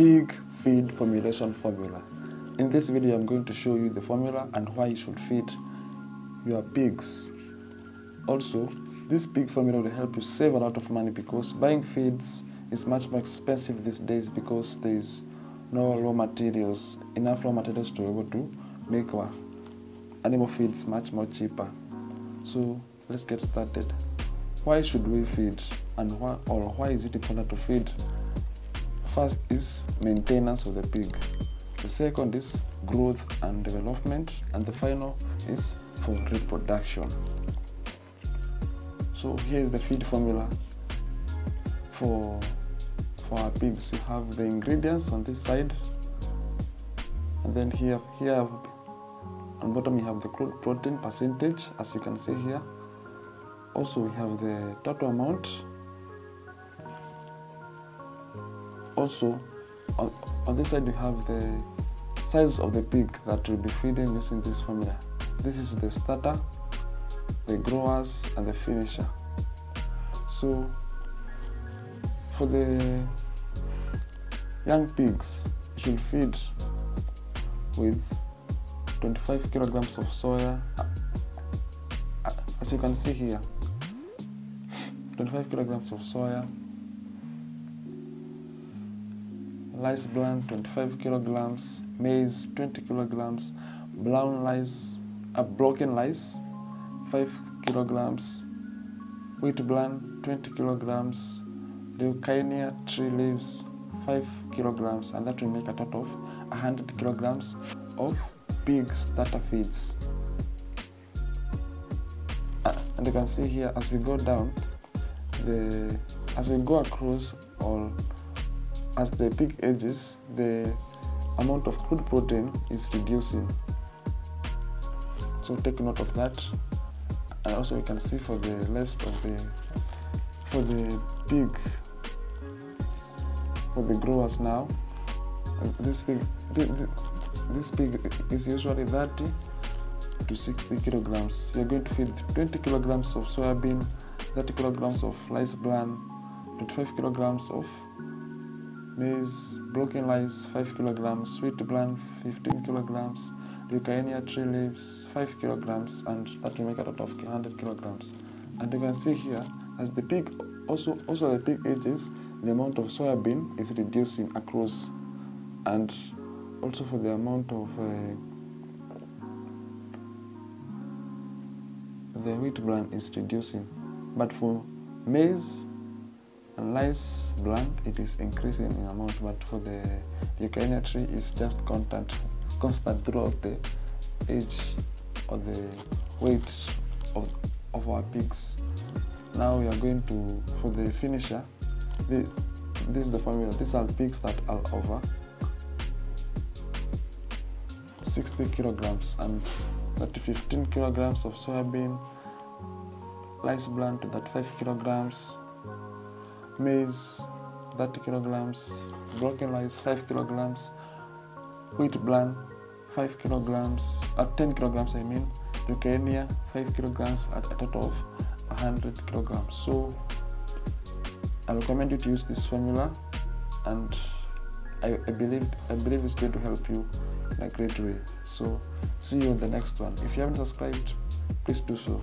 pig feed formulation formula. In this video, I'm going to show you the formula and why you should feed your pigs. Also, this pig formula will help you save a lot of money because buying feeds is much more expensive these days because there is no raw materials, enough raw materials to be able to make our animal feeds much more cheaper. So let's get started. Why should we feed and why or why is it important to feed? First is maintenance of the pig. The second is growth and development, and the final is for reproduction. So here is the feed formula for for our pigs. We have the ingredients on this side, and then here here on bottom you have the protein percentage, as you can see here. Also we have the total amount. Also on, on this side you have the size of the pig that will be feeding using this formula. This is the starter, the growers and the finisher. So for the young pigs, you should feed with 25 kilograms of soya. As you can see here, 25 kilograms of soya, rice bran 25 kilograms, maize 20 kilograms, brown rice, uh, broken rice 5 kilograms, wheat bran 20 kilograms, leucaena tree leaves 5 kilograms, and that will make a total of 100 kilograms of pig starter feeds. Uh, and you can see here as we go down, the as we go across or as the pig ages, the amount of crude protein is reducing. So take note of that. And also you can see for the rest of the for the pig for the growers now, this pig this pig is usually 30 to 60 kilograms. You're going to feed 20 kilograms of soybean, 30 kilograms of rice bran, 25 kilograms of maize, broken rice 5 kilograms, wheat bran 15 kilograms, leucaena tree leaves 5 kilograms, and that will make a total of 100 kilograms. And you can see here, as the pig also also the pig ages, the amount of soybean is reducing across, and also for the amount of uh, the wheat bran is reducing, but for maize and blank, it is increasing in amount but for the leucaena tree is just constant constant throughout the age or the weight of, of our pigs now we are going to for the finisher the, this is the formula. These are pigs that are over 60 kilograms and that 15 kilograms of soybean rice blunt that 5 kilograms maize 30 kilograms, broken rice 5 kilograms, wheat bran 5 kilograms, at uh, 10 kilograms I mean, leucaena 5 kilograms at a total of 100 kilograms. So I recommend you to use this formula and I, I believe I believe it's going to help you in a great way. So see you in the next one. If you haven't subscribed, please do so.